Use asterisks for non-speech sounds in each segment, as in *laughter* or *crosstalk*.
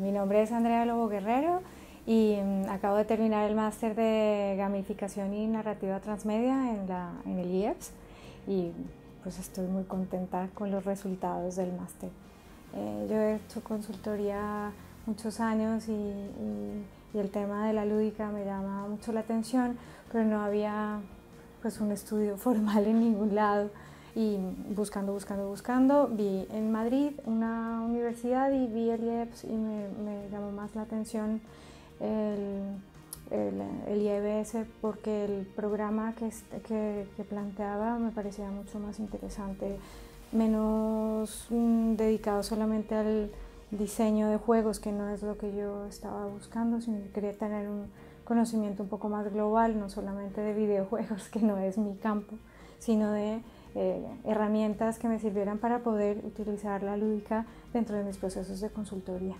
Mi nombre es Andrea Lobo Guerrero y mm, acabo de terminar el máster de gamificación y narrativa transmedia en, la, en el IEPS y pues estoy muy contenta con los resultados del máster. Eh, yo he hecho consultoría muchos años y, y, el tema de la lúdica me llama mucho la atención, pero no había pues un estudio *laughs* formal en ningún lado y buscando, buscando, buscando, vi en Madrid una universidad y vi el IEPS y me, me llamó más la atención el, el, el, IEBS porque el programa que, que, que, planteaba me parecía mucho más interesante, menos dedicado solamente al diseño de juegos, que no es lo que yo estaba buscando, sino que quería tener un conocimiento un poco más global, no solamente de videojuegos, *laughs* que no es mi campo, sino de eh, herramientas que me sirvieran para poder utilizar la lúdica dentro de mis procesos de consultoría.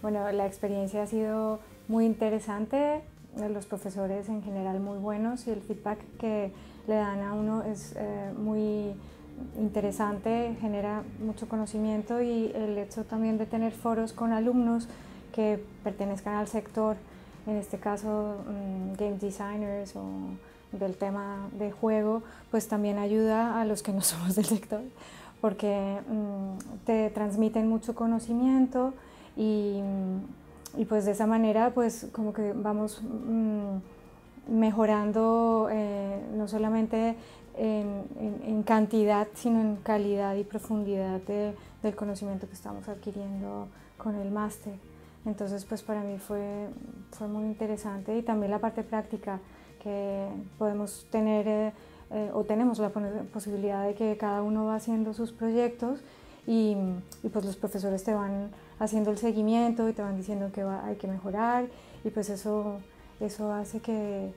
Bueno, la experiencia ha sido muy interesante, los profesores en general muy buenos y el feedback que le dan a uno es eh, muy interesante, genera mucho conocimiento y el hecho también de tener foros con alumnos que pertenezcan al sector, en este caso um, game designers o del tema de juego, pues también ayuda a los que no *laughs* somos del sector, porque um, te transmiten mucho conocimiento y, pues de esa manera pues como que vamos um, mejorando eh, no solamente en, cantidad, sino en calidad y profundidad de, del conocimiento que estamos adquiriendo con el máster. Entonces, pues para mí fue, fue muy interesante y también la parte práctica que podemos tener eh, eh, o tenemos la posibilidad de que cada uno va haciendo sus proyectos y, y, pues los profesores te van haciendo el seguimiento y te van diciendo que va, hay que mejorar y pues eso, eso hace que,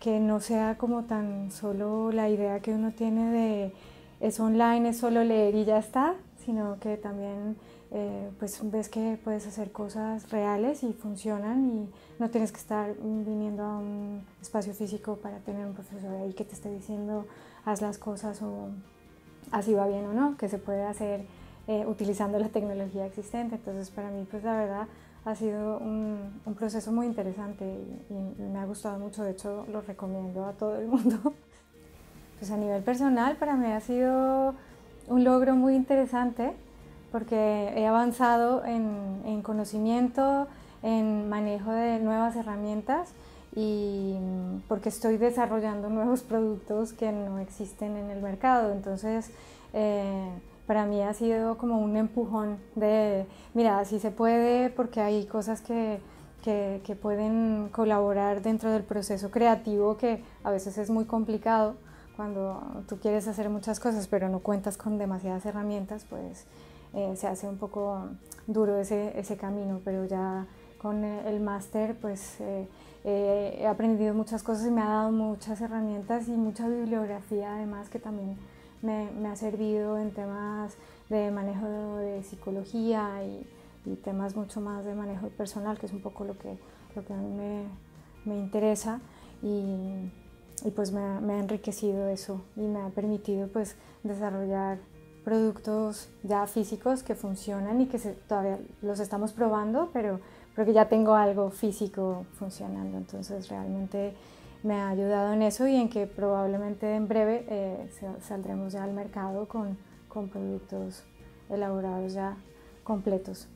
que no sea como tan solo la idea que uno tiene de es online, es solo leer y ya está, sino que también eh, pues ves que puedes hacer cosas reales y funcionan y no tienes que estar viniendo a un espacio físico para tener un profesor ahí que te esté diciendo haz las cosas o así va bien o no, que se puede hacer eh, utilizando la tecnología existente. Entonces para mí pues la verdad ha sido un, un proceso muy interesante y, y, me ha gustado mucho, de hecho lo recomiendo a todo el mundo. *laughs* Pues a nivel personal para mí ha sido un logro muy interesante porque he avanzado en, en conocimiento, en manejo de nuevas herramientas y porque estoy desarrollando nuevos productos que no existen en el mercado. Entonces, eh, para mí ha sido como un empujón de, mira, si se puede, porque hay cosas que, que, pueden colaborar dentro del proceso creativo que a veces es muy complicado cuando tú quieres hacer muchas cosas pero no cuentas con demasiadas herramientas, pues eh, se hace un poco duro ese, ese camino, pero ya con el máster pues eh, eh, he aprendido muchas cosas y me ha dado muchas herramientas y mucha bibliografía además que también me, me, ha servido en temas de manejo de psicología y, y, temas mucho más de manejo personal, que es un poco lo que, lo que a mí me, me interesa. Y, y pues me, me, ha enriquecido eso y me ha permitido pues desarrollar productos ya físicos que funcionan y que se, todavía los estamos probando, pero, pero que ya tengo algo físico funcionando. Entonces realmente me ha ayudado en eso y en que probablemente en breve eh, saldremos ya al mercado con, con productos elaborados ya completos.